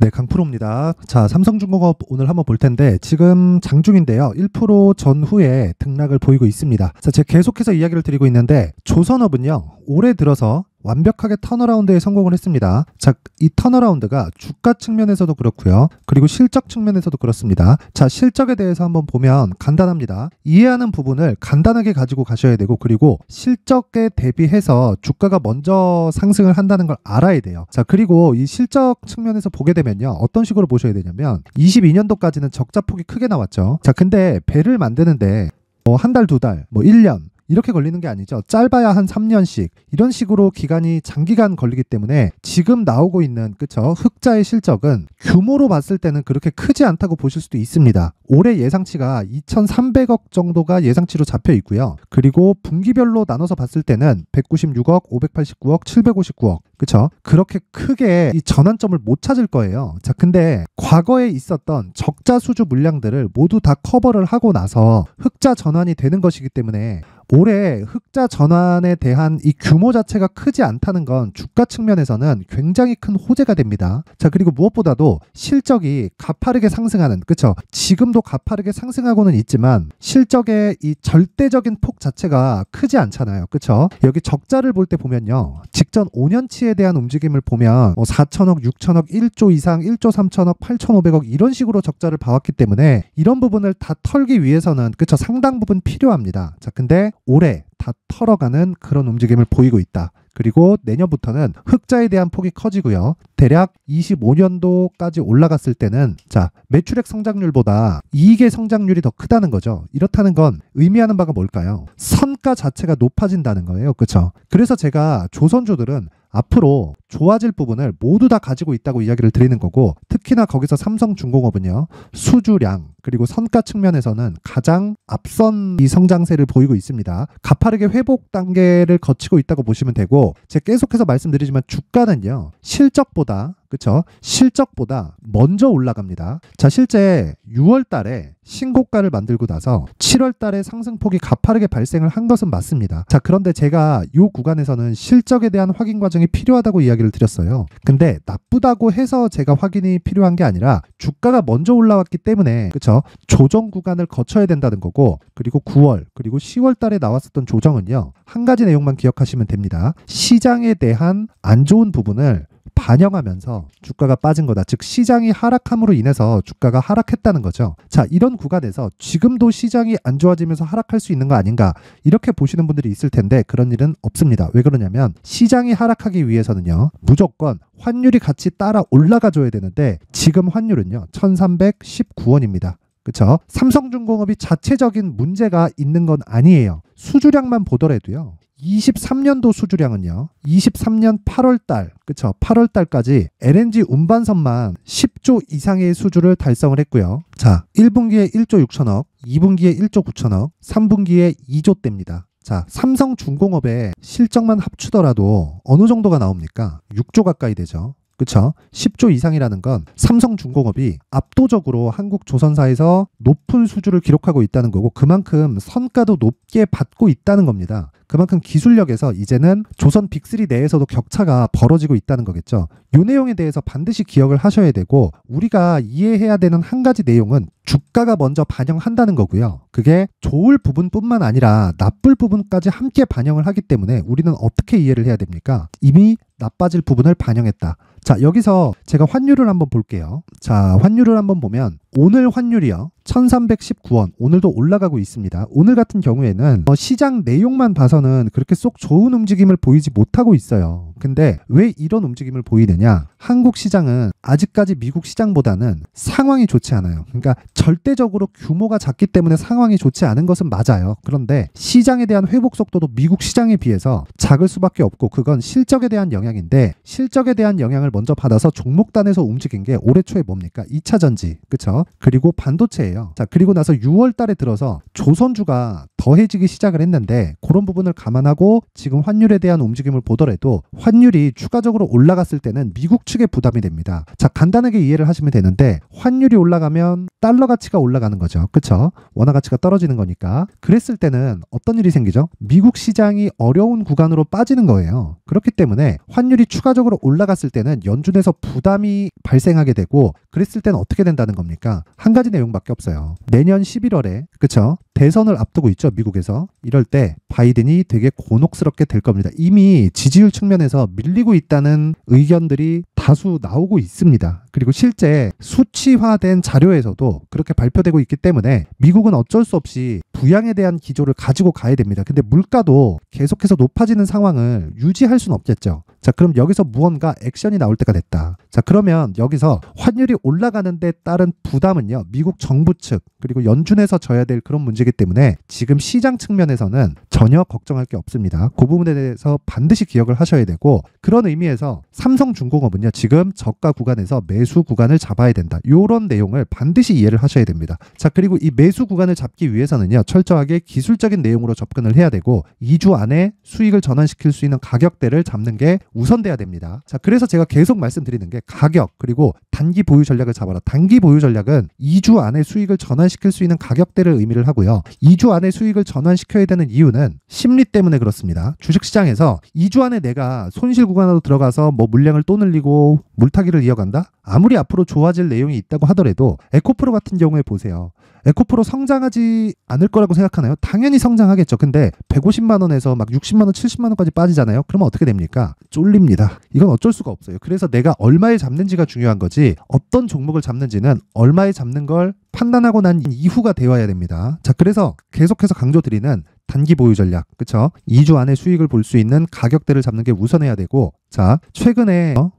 네, 강프로입니다. 자, 삼성중공업 오늘 한번 볼 텐데 지금 장중인데요. 1% 전후에 등락을 보이고 있습니다. 자, 제가 계속해서 이야기를 드리고 있는데 조선업은요. 올해 들어서 완벽하게 턴어라운드에 성공을 했습니다. 자, 이 턴어라운드가 주가 측면에서도 그렇고요. 그리고 실적 측면에서도 그렇습니다. 자, 실적에 대해서 한번 보면 간단합니다. 이해하는 부분을 간단하게 가지고 가셔야 되고 그리고 실적에 대비해서 주가가 먼저 상승을 한다는 걸 알아야 돼요. 자, 그리고 이 실적 측면에서 보게 되면요. 어떤 식으로 보셔야 되냐면 22년도까지는 적자 폭이 크게 나왔죠. 자, 근데 배를 만드는데 뭐 한 달, 두 달, 뭐 1년 이렇게 걸리는 게 아니죠. 짧아야 한 3년씩 이런 식으로 기간이 장기간 걸리기 때문에 지금 나오고 있는 그쵸 흑자의 실적은 규모로 봤을 때는 그렇게 크지 않다고 보실 수도 있습니다. 올해 예상치가 2,300억 정도가 예상치로 잡혀 있고요. 그리고 분기별로 나눠서 봤을 때는 196억, 589억, 759억 그쵸? 그렇게 크게 이 전환점을 못 찾을 거예요. 자, 근데 과거에 있었던 적자 수주 물량들을 모두 다 커버를 하고 나서 흑자 전환이 되는 것이기 때문에 올해 흑자 전환에 대한 이 규모 자체가 크지 않다는 건 주가 측면에서는 굉장히 큰 호재가 됩니다. 자, 그리고 무엇보다도 실적이 가파르게 상승하는, 그쵸? 지금도 가파르게 상승하고는 있지만 실적의 이 절대적인 폭 자체가 크지 않잖아요. 그쵸? 여기 적자를 볼 때 보면요. 직전 5년치에 대한 움직임을 보면 뭐 4천억, 6천억, 1조 이상, 1조 3천억, 8,500억 이런 식으로 적자를 봐왔기 때문에 이런 부분을 다 털기 위해서는 그쵸? 상당 부분 필요합니다. 자, 근데 올해 다 털어가는 그런 움직임을 보이고 있다. 그리고 내년부터는 흑자에 대한 폭이 커지고요. 대략 25년도까지 올라갔을 때는 자 매출액 성장률보다 이익의 성장률이 더 크다는 거죠. 이렇다는 건 의미하는 바가 뭘까요? 선가 자체가 높아진다는 거예요. 그렇죠? 그래서 제가 조선주들은 앞으로 좋아질 부분을 모두 다 가지고 있다고 이야기를 드리는 거고 특히나 거기서 삼성중공업은요 수주량 그리고 선가 측면에서는 가장 앞선 이 성장세를 보이고 있습니다. 가파르게 회복 단계를 거치고 있다고 보시면 되고 제가 계속해서 말씀드리지만 주가는요 실적보다 그쵸? 실적보다 먼저 올라갑니다. 자, 실제 6월 달에 신고가를 만들고 나서 7월 달에 상승폭이 가파르게 발생을 한 것은 맞습니다. 자, 그런데 제가 이 구간에서는 실적에 대한 확인 과정이 필요하다고 이야기를 드렸어요. 근데 나쁘다고 해서 제가 확인이 필요한 게 아니라 주가가 먼저 올라왔기 때문에 그쵸? 조정 구간을 거쳐야 된다는 거고 그리고 9월 그리고 10월 달에 나왔었던 조정은요. 한 가지 내용만 기억하시면 됩니다. 시장에 대한 안 좋은 부분을 반영하면서 주가가 빠진 거다. 즉 시장이 하락함으로 인해서 주가가 하락했다는 거죠. 자, 이런 구간에서 지금도 시장이 안 좋아지면서 하락할 수 있는 거 아닌가? 이렇게 보시는 분들이 있을 텐데 그런 일은 없습니다. 왜 그러냐면 시장이 하락하기 위해서는요. 무조건 환율이 같이 따라 올라가 줘야 되는데 지금 환율은요. 1319원입니다. 그렇죠? 삼성중공업이 자체적인 문제가 있는 건 아니에요. 수주량만 보더라도요. 23년도 수주량은요. 23년 8월 달, 그쵸? 8월 달까지 LNG 운반선만 10조 이상의 수주를 달성을 했고요. 자, 1분기에 1조 6천억, 2분기에 1조 9천억, 3분기에 2조 대입니다. 자, 삼성중공업의 실적만 합치더라도 어느 정도가 나옵니까? 6조 가까이 되죠. 그쵸? 10조 이상이라는 건 삼성중공업이 압도적으로 한국 조선사에서 높은 수주를 기록하고 있다는 거고 그만큼 선가도 높게 받고 있다는 겁니다. 그만큼 기술력에서 이제는 조선 빅3 내에서도 격차가 벌어지고 있다는 거겠죠. 이 내용에 대해서 반드시 기억을 하셔야 되고 우리가 이해해야 되는 한 가지 내용은 주가가 먼저 반영한다는 거고요. 그게 좋을 부분뿐만 아니라 나쁠 부분까지 함께 반영을 하기 때문에 우리는 어떻게 이해를 해야 됩니까? 이미 나빠질 부분을 반영했다. 자, 여기서 제가 환율을 한번 볼게요. 자, 환율을 한번 보면 오늘 환율이요. 1319원. 오늘도 올라가고 있습니다. 오늘 같은 경우에는 어, 시장 내용만 봐서는 그렇게 쏙 좋은 움직임을 보이지 못하고 있어요. 근데 왜 이런 움직임을 보이느냐? 한국 시장은 아직까지 미국 시장보다는 상황이 좋지 않아요. 그러니까 절대적으로 규모가 작기 때문에 상황이 좋지 않은 것은 맞아요. 그런데 시장에 대한 회복 속도도 미국 시장에 비해서 작을 수밖에 없고 그건 실적에 대한 영향인데 실적에 대한 영향을 먼저 받아서 종목단에서 움직인 게 올해 초에 뭡니까? 2차 전지. 그쵸? 그리고 반도체예요. 자, 그리고 나서 6월 달에 들어서 조선주가 더해지기 시작을 했는데 그런 부분을 감안하고 지금 환율에 대한 움직임을 보더라도 환율이 추가적으로 올라갔을 때는 미국 측의 부담이 됩니다. 자, 간단하게 이해를 하시면 되는데 환율이 올라가면 달러 가치가 올라가는 거죠. 그쵸? 원화 가치가 떨어지는 거니까. 그랬을 때는 어떤 일이 생기죠? 미국 시장이 어려운 구간으로 빠지는 거예요. 그렇기 때문에 환율이 추가적으로 올라갔을 때는 연준에서 부담이 발생하게 되고 그랬을 때는 어떻게 된다는 겁니까? 한 가지 내용밖에 없어요. 내년 11월에 그쵸? 대선을 앞두고 있죠, 미국에서. 이럴 때 바이든이 되게 곤혹스럽게 될 겁니다. 이미 지지율 측면에서 밀리고 있다는 의견들이 다수 나오고 있습니다. 그리고 실제 수치화된 자료에서도 그렇게 발표되고 있기 때문에 미국은 어쩔 수 없이 부양에 대한 기조를 가지고 가야 됩니다. 근데 물가도 계속해서 높아지는 상황을 유지할 수는 없겠죠. 자, 그럼 여기서 무언가 액션이 나올 때가 됐다. 자, 그러면 여기서 환율이 올라가는 데 따른 부담은요, 미국 정부 측, 그리고 연준에서 져야 될 그런 문제이기 때문에 지금 시장 측면에서는 전혀 걱정할 게 없습니다. 그 부분에 대해서 반드시 기억을 하셔야 되고, 그런 의미에서 삼성중공업은요, 지금 저가 구간에서 매수 구간을 잡아야 된다. 요런 내용을 반드시 이해를 하셔야 됩니다. 자, 그리고 이 매수 구간을 잡기 위해서는요, 철저하게 기술적인 내용으로 접근을 해야 되고, 2주 안에 수익을 전환시킬 수 있는 가격대를 잡는 게 우선돼야 됩니다. 자, 그래서 제가 계속 말씀드리는 게 가격 그리고 단기 보유 전략을 잡아라. 단기 보유 전략은 2주 안에 수익을 전환시킬 수 있는 가격대를 의미를 하고요. 2주 안에 수익을 전환시켜야 되는 이유는 심리 때문에 그렇습니다. 주식 시장에서 2주 안에 내가 손실 구간으로 들어가서 뭐 물량을 또 늘리고 물타기를 이어간다? 아무리 앞으로 좋아질 내용이 있다고 하더라도 에코프로 같은 경우에 보세요. 에코프로 성장하지 않을 거라고 생각하나요? 당연히 성장하겠죠. 근데 150만 원에서 막 60만 원, 70만 원까지 빠지잖아요. 그러면 어떻게 됩니까? 쫄립니다. 이건 어쩔 수가 없어요. 그래서 내가 얼마에 잡는지가 중요한 거지 어떤 종목을 잡는지는 얼마에 잡는 걸 판단하고 난 이후가 되어야 됩니다. 자, 그래서 계속해서 강조드리는 단기 보유 전략, 그쵸? 2주 안에 수익을 볼 수 있는 가격대를 잡는 게 우선해야 되고, 자, 최근에 어?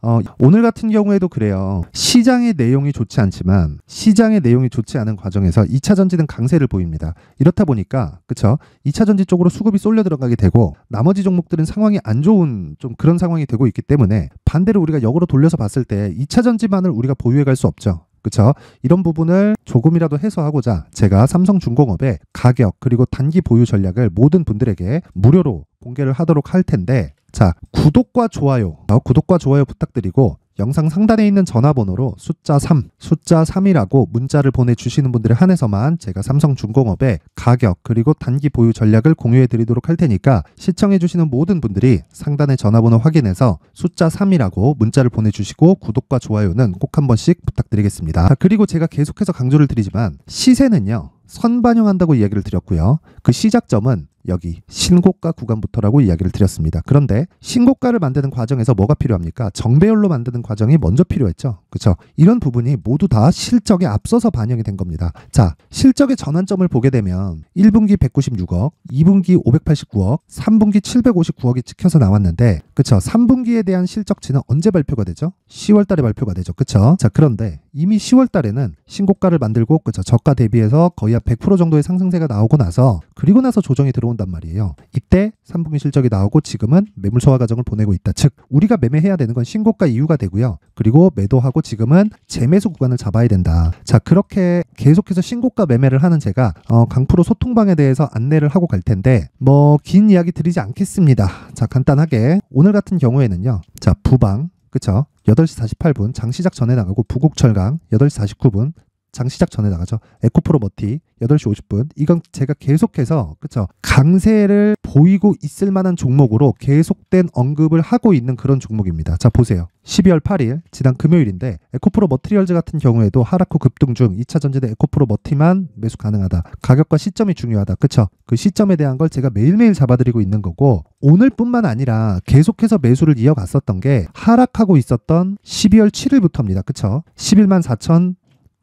어, 오늘 같은 경우에도 그래요. 시장의 내용이 좋지 않지만 시장의 내용이 좋지 않은 과정에서 2차 전지는 강세를 보입니다. 이렇다 보니까 그쵸? 2차 전지 쪽으로 수급이 쏠려 들어가게 되고 나머지 종목들은 상황이 안 좋은 좀 그런 상황이 되고 있기 때문에 반대로 우리가 역으로 돌려서 봤을 때 2차 전지만을 우리가 보유해 갈 수 없죠. 그쵸? 이런 부분을 조금이라도 해소하고자 제가 삼성중공업의 가격 그리고 단기 보유 전략을 모든 분들에게 무료로 공개를 하도록 할 텐데 자 구독과 좋아요 어, 구독과 좋아요 부탁드리고 영상 상단에 있는 전화번호로 숫자 3, 숫자 3이라고 문자를 보내주시는 분들에 한해서만 제가 삼성중공업의 가격 그리고 단기 보유 전략을 공유해 드리도록 할 테니까 시청해 주시는 모든 분들이 상단의 전화번호 확인해서 숫자 3이라고 문자를 보내주시고 구독과 좋아요는 꼭 한 번씩 부탁드리겠습니다. 자, 그리고 제가 계속해서 강조를 드리지만 시세는요. 선반영한다고 이야기를 드렸고요. 그 시작점은 여기 신고가 구간부터라고 이야기를 드렸습니다. 그런데 신고가를 만드는 과정에서 뭐가 필요합니까? 정배열로 만드는 과정이 먼저 필요했죠. 그렇죠? 이런 부분이 모두 다 실적에 앞서서 반영이 된 겁니다. 자, 실적의 전환점을 보게 되면 1분기 196억, 2분기 589억, 3분기 759억이 찍혀서 나왔는데 그렇죠? 3분기에 대한 실적치는 언제 발표가 되죠? 10월 달에 발표가 되죠. 그렇죠? 자, 그런데 이미 10월 달에는 신고가를 만들고 그렇죠? 저가 대비해서 거의 한 100% 정도의 상승세가 나오고 나서 그리고 나서 조정이 들어온단 말이에요. 이때 3분기 실적이 나오고 지금은 매물 소화 과정을 보내고 있다. 즉 우리가 매매해야 되는 건 신고가 이유가 되고요. 그리고 매도하고 지금은 재매수 구간을 잡아야 된다. 자 그렇게 계속해서 신고가 매매를 하는 제가 어, 강프로 소통방에 대해서 안내를 하고 갈 텐데 뭐 긴 이야기 드리지 않겠습니다. 자 간단하게 오늘 같은 경우에는요. 자 부방 그쵸? 8시 48분 장 시작 전에 나가고 부국철강 8시 49분 장 시작 전에 나가죠. 에코프로 머티 8시 50분. 이건 제가 계속해서 그쵸 강세를 보이고 있을 만한 종목으로 계속된 언급을 하고 있는 그런 종목입니다. 자 보세요. 12월 8일 지난 금요일인데 에코프로 머티리얼즈 같은 경우에도 하락 후 급등 중 2차 전지대 에코프로 머티만 매수 가능하다. 가격과 시점이 중요하다. 그쵸? 그 시점에 대한 걸 제가 매일매일 잡아드리고 있는 거고 오늘뿐만 아니라 계속해서 매수를 이어갔었던 게 하락하고 있었던 12월 7일부터입니다. 그쵸? 11만 4천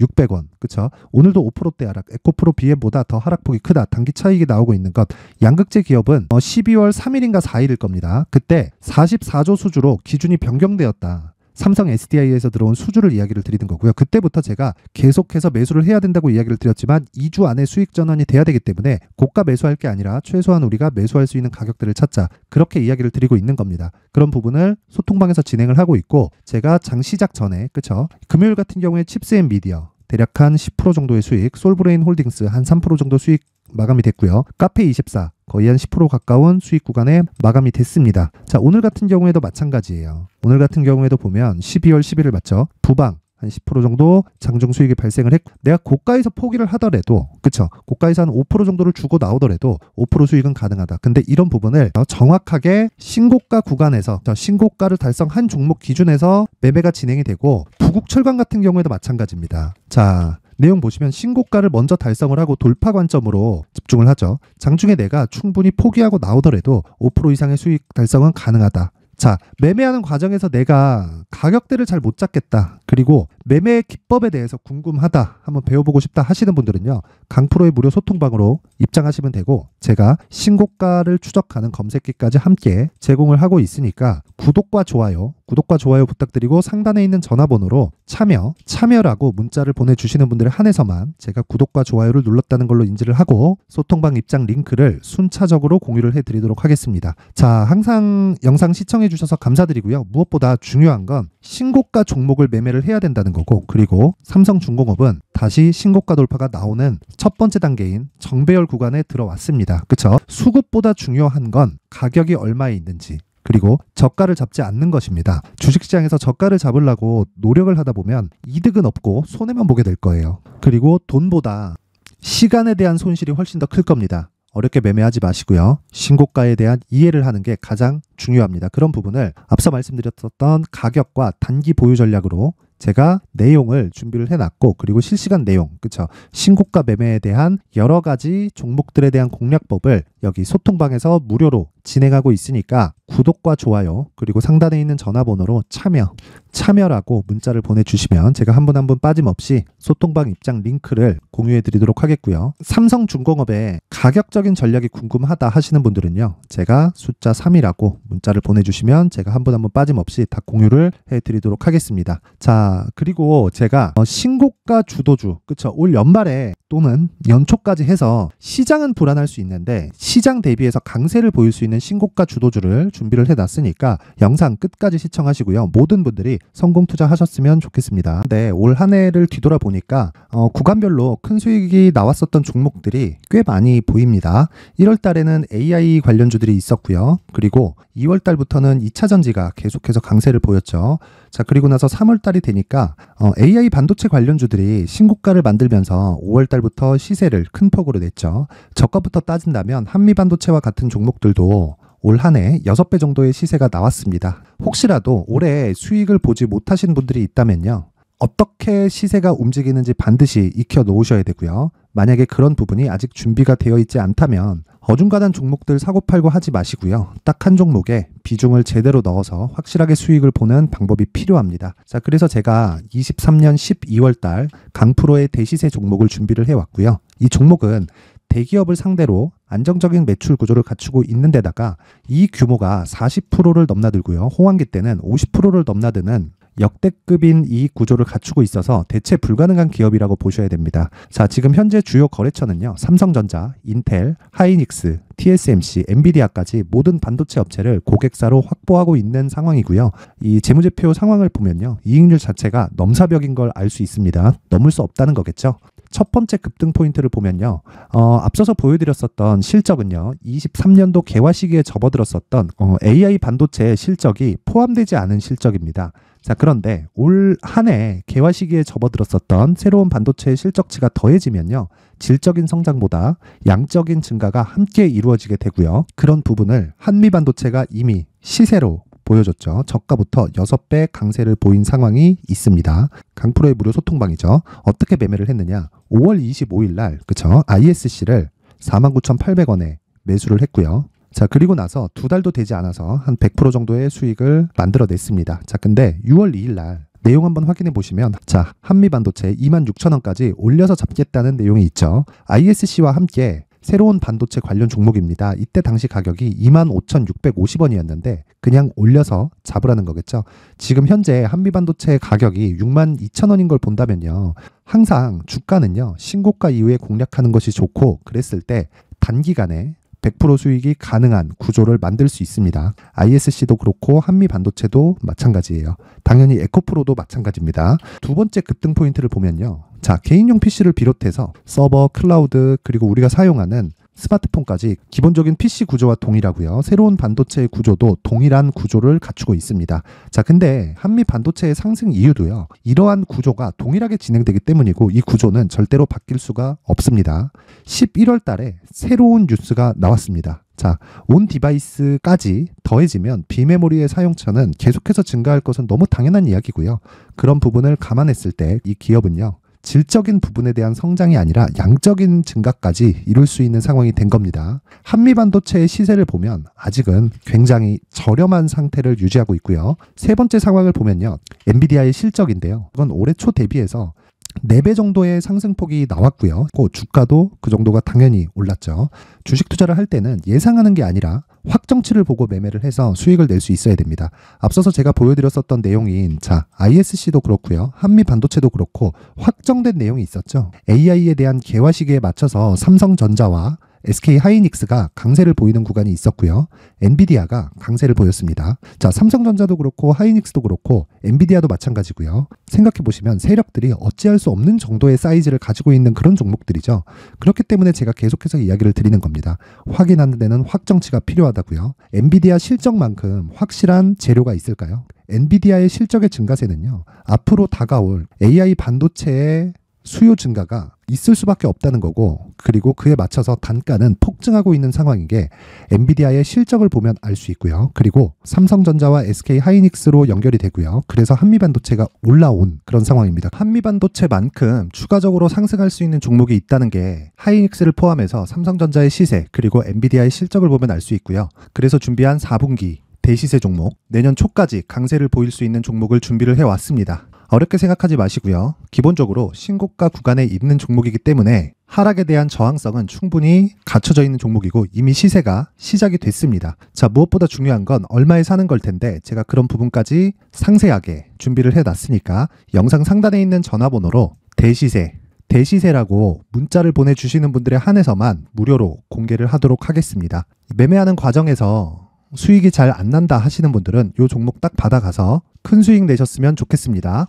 600원. 그쵸? 오늘도 5%대 하락. 에코프로비엠보다 더 하락폭이 크다. 단기 차익이 나오고 있는 것. 양극재 기업은 12월 3일인가 4일일 겁니다. 그때 44조 수주로 기준이 변경되었다. 삼성 SDI에서 들어온 수주를 이야기를 드리는 거고요. 그때부터 제가 계속해서 매수를 해야 된다고 이야기를 드렸지만 2주 안에 수익 전환이 돼야 되기 때문에 고가 매수할 게 아니라 최소한 우리가 매수할 수 있는 가격들을 찾자. 그렇게 이야기를 드리고 있는 겁니다. 그런 부분을 소통방에서 진행을 하고 있고 제가 장 시작 전에 그쵸 금요일 같은 경우에 칩스 앤 미디어 대략 한 10% 정도의 수익, 솔브레인 홀딩스 한 3% 정도 수익 마감이 됐고요. 카페 24 거의 한 10% 가까운 수익 구간에 마감이 됐습니다. 자, 오늘 같은 경우에도 마찬가지예요. 오늘 같은 경우에도 보면 12월 10일을 맞죠? 부방 한 10% 정도 장중 수익이 발생을 했고 내가 고가에서 포기를 하더라도 그쵸 고가에서 한 5% 정도를 주고 나오더라도 5% 수익은 가능하다 근데 이런 부분을 정확하게 신고가 구간에서 신고가를 달성한 종목 기준에서 매매가 진행이 되고 부국 철강 같은 경우에도 마찬가지입니다 자 내용 보시면 신고가를 먼저 달성을 하고 돌파 관점으로 집중을 하죠. 장중에 내가 충분히 포기하고 나오더라도 5% 이상의 수익 달성은 가능하다. 자, 매매하는 과정에서 내가 가격대를 잘 못 잡겠다. 그리고 매매 기법에 대해서 궁금하다. 한번 배워보고 싶다 하시는 분들은요. 강프로의 무료 소통방으로 입장하시면 되고 제가 신고가를 추적하는 검색기까지 함께 제공을 하고 있으니까 구독과 좋아요, 구독과 좋아요 부탁드리고 상단에 있는 전화번호로 참여, 참여라고 문자를 보내주시는 분들에 한해서만 제가 구독과 좋아요를 눌렀다는 걸로 인지를 하고 소통방 입장 링크를 순차적으로 공유를 해드리도록 하겠습니다. 자, 항상 영상 시청해주셔서 감사드리고요. 무엇보다 중요한 건 신고가 종목을 매매를 해야 된다는 거고 그리고 삼성중공업은 다시 신고가 돌파가 나오는 첫 번째 단계인 정배열 구간에 들어왔습니다. 그쵸? 수급보다 중요한 건 가격이 얼마에 있는지 그리고 저가를 잡지 않는 것입니다. 주식시장에서 저가를 잡으려고 노력을 하다 보면 이득은 없고 손해만 보게 될 거예요. 그리고 돈보다 시간에 대한 손실이 훨씬 더 클 겁니다. 어렵게 매매하지 마시고요. 신고가에 대한 이해를 하는 게 가장 중요합니다. 그런 부분을 앞서 말씀드렸던 가격과 단기 보유 전략으로 제가 내용을 준비를 해놨고 그리고 실시간 내용 그쵸 신고가 매매에 대한 여러 가지 종목들에 대한 공략법을 여기 소통방에서 무료로 진행하고 있으니까 구독과 좋아요 그리고 상단에 있는 전화번호로 참여 참여라고 문자를 보내주시면 제가 한 분 한 분 빠짐없이 소통방 입장 링크를 공유해 드리도록 하겠고요. 삼성중공업의 가격적인 전략이 궁금하다 하시는 분들은요 제가 숫자 3이라고 문자를 보내주시면 제가 한 분 한 분 빠짐없이 다 공유를 해 드리도록 하겠습니다. 자 그리고 제가 어, 신고가 주도주 그쵸 올 연말에 또는 연초까지 해서 시장은 불안할 수 있는데 시장 대비해서 강세를 보일 수 있는 신고가 주도주를 준비를 해놨으니까 영상 끝까지 시청하시고요. 모든 분들이 성공 투자하셨으면 좋겠습니다. 네, 올 한 해를 뒤돌아보니까 어, 구간별로 큰 수익이 나왔었던 종목들이 꽤 많이 보입니다. 1월 달에는 AI 관련주들이 있었고요. 그리고 2월 달부터는 2차 전지가 계속해서 강세를 보였죠. 자, 그리고 나서 3월 달이 되니까 어, AI 반도체 관련주들이 신고가를 만들면서 5월 달부터 시세를 큰 폭으로 냈죠. 저가부터 따진다면 한미 반도체와 같은 종목들도 올 한해 6배 정도의 시세가 나왔습니다. 혹시라도 올해 수익을 보지 못하신 분들이 있다면요. 어떻게 시세가 움직이는지 반드시 익혀 놓으셔야 되고요. 만약에 그런 부분이 아직 준비가 되어 있지 않다면 어중간한 종목들 사고팔고 하지 마시고요. 딱 한 종목에 비중을 제대로 넣어서 확실하게 수익을 보는 방법이 필요합니다. 자, 그래서 제가 23년 12월 달 강프로의 대시세 종목을 준비를 해왔고요. 이 종목은 대기업을 상대로 안정적인 매출 구조를 갖추고 있는 데다가 이 규모가 40%를 넘나들고요. 호황기 때는 50%를 넘나드는 역대급인 이익 구조를 갖추고 있어서 대체 불가능한 기업이라고 보셔야 됩니다. 자, 지금 현재 주요 거래처는요. 삼성전자, 인텔, 하이닉스, TSMC, 엔비디아까지 모든 반도체 업체를 고객사로 확보하고 있는 상황이고요. 이 재무제표 상황을 보면요. 이익률 자체가 넘사벽인 걸 알 수 있습니다. 넘을 수 없다는 거겠죠. 첫 번째 급등 포인트를 보면요. 어, 앞서서 보여드렸었던 실적은요. 23년도 개화 시기에 접어들었었던 어, AI 반도체의 실적이 포함되지 않은 실적입니다. 자, 그런데 올 한 해 개화 시기에 접어들었었던 새로운 반도체의 실적치가 더해지면요. 질적인 성장보다 양적인 증가가 함께 이루어지게 되고요. 그런 부분을 한미 반도체가 이미 시세로 보여줬죠. 저가부터 6배 강세를 보인 상황이 있습니다. 강프로의 무료 소통방이죠. 어떻게 매매를 했느냐? 5월 25일 날, 그쵸? ISC를 49,800원에 매수를 했고요. 자, 그리고 나서 두 달도 되지 않아서 한 100% 정도의 수익을 만들어냈습니다. 자, 근데 6월 2일 날 내용 한번 확인해 보시면 자 한미 반도체 2만 6천 원까지 올려서 잡겠다는 내용이 있죠. ISC와 함께 새로운 반도체 관련 종목입니다. 이때 당시 가격이 25,650원이었는데 그냥 올려서 잡으라는 거겠죠. 지금 현재 한미 반도체 가격이 62,000원인 걸 본다면요. 항상 주가는요. 신고가 이후에 공략하는 것이 좋고 그랬을 때 단기간에 100% 수익이 가능한 구조를 만들 수 있습니다. ISC도 그렇고 한미 반도체도 마찬가지예요. 당연히 에코프로도 마찬가지입니다. 두 번째 급등 포인트를 보면요. 자, 개인용 PC를 비롯해서 서버, 클라우드, 그리고 우리가 사용하는 스마트폰까지 기본적인 PC 구조와 동일하고요. 새로운 반도체의 구조도 동일한 구조를 갖추고 있습니다. 자, 근데 한미 반도체의 상승 이유도요. 이러한 구조가 동일하게 진행되기 때문이고 이 구조는 절대로 바뀔 수가 없습니다. 11월 달에 새로운 뉴스가 나왔습니다. 자, 온 디바이스까지 더해지면 비메모리의 사용처는 계속해서 증가할 것은 너무 당연한 이야기고요. 그런 부분을 감안했을 때 이 기업은요. 질적인 부분에 대한 성장이 아니라 양적인 증가까지 이룰 수 있는 상황이 된 겁니다. 한미 반도체의 시세를 보면 아직은 굉장히 저렴한 상태를 유지하고 있고요. 세 번째 상황을 보면요. 엔비디아의 실적인데요. 이건 올해 초 대비해서 4배 정도의 상승폭이 나왔고요. 그 주가도 그 정도가 당연히 올랐죠. 주식 투자를 할 때는 예상하는 게 아니라 확정치를 보고 매매를 해서 수익을 낼 수 있어야 됩니다. 앞서서 제가 보여드렸었던 내용인 자 ISC도 그렇고요. 한미 반도체도 그렇고 확정된 내용이 있었죠. AI에 대한 개화 시기에 맞춰서 삼성전자와 SK 하이닉스가 강세를 보이는 구간이 있었고요. 엔비디아가 강세를 보였습니다. 자, 삼성전자도 그렇고 하이닉스도 그렇고 엔비디아도 마찬가지고요. 생각해 보시면 세력들이 어찌할 수 없는 정도의 사이즈를 가지고 있는 그런 종목들이죠. 그렇기 때문에 제가 계속해서 이야기를 드리는 겁니다. 확인하는 데는 확정치가 필요하다고요. 엔비디아 실적만큼 확실한 재료가 있을까요? 엔비디아의 실적의 증가세는요. 앞으로 다가올 AI 반도체의 수요 증가가 있을 수밖에 없다는 거고 그리고 그에 맞춰서 단가는 폭증하고 있는 상황인 게 엔비디아의 실적을 보면 알 수 있고요. 그리고 삼성전자와 SK 하이닉스로 연결이 되고요. 그래서 한미반도체가 올라온 그런 상황입니다. 한미반도체만큼 추가적으로 상승할 수 있는 종목이 있다는 게 하이닉스를 포함해서 삼성전자의 시세 그리고 엔비디아의 실적을 보면 알 수 있고요. 그래서 준비한 4분기 대시세 종목 내년 초까지 강세를 보일 수 있는 종목을 준비를 해왔습니다. 어렵게 생각하지 마시고요. 기본적으로 신고가 구간에 있는 종목이기 때문에 하락에 대한 저항성은 충분히 갖춰져 있는 종목이고 이미 시세가 시작이 됐습니다. 자, 무엇보다 중요한 건 얼마에 사는 걸 텐데 제가 그런 부분까지 상세하게 준비를 해 놨으니까 영상 상단에 있는 전화번호로 대시세 대시세라고 문자를 보내주시는 분들에 한해서만 무료로 공개를 하도록 하겠습니다. 매매하는 과정에서 수익이 잘 안 난다 하시는 분들은 이 종목 딱 받아가서 큰 수익 내셨으면 좋겠습니다.